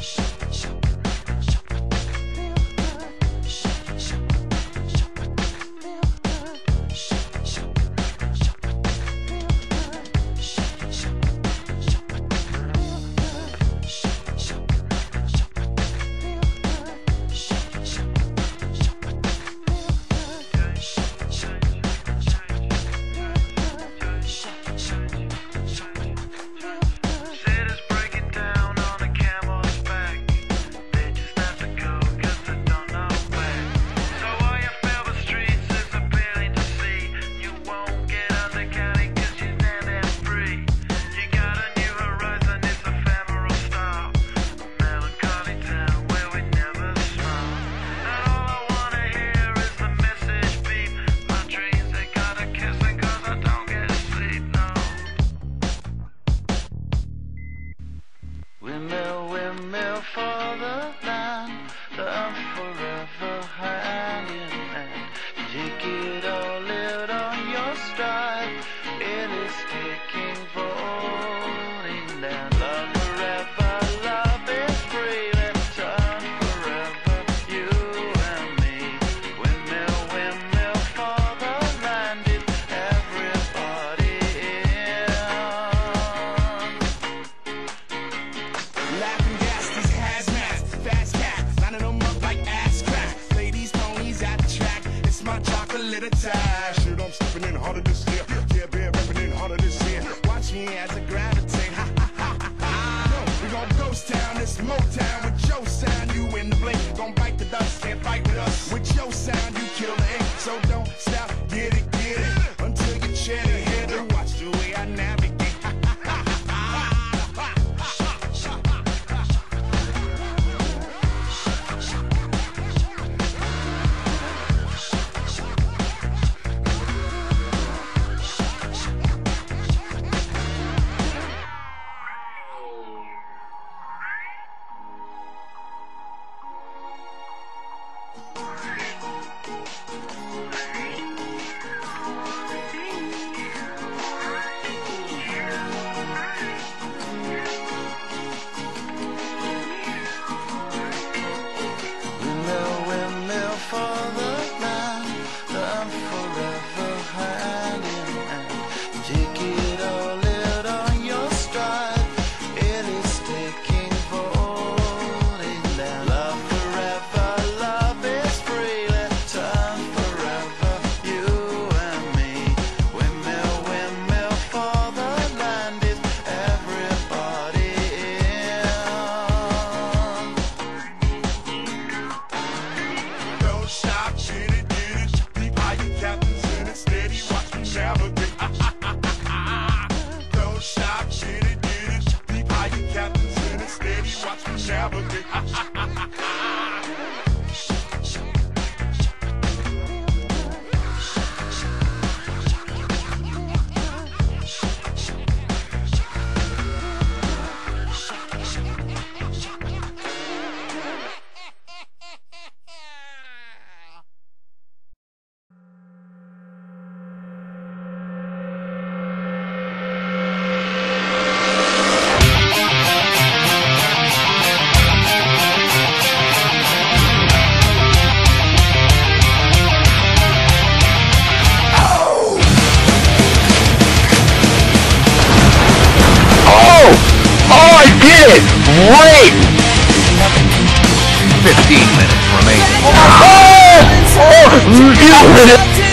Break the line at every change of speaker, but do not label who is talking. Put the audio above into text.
Shh. windmill for
sanitized. Shit, I'm stepping in harder this year. Yeah, been repping in harder this year. Watch me as I
grind. did! Great! 15 minutes remaining. Oh! oh! oh!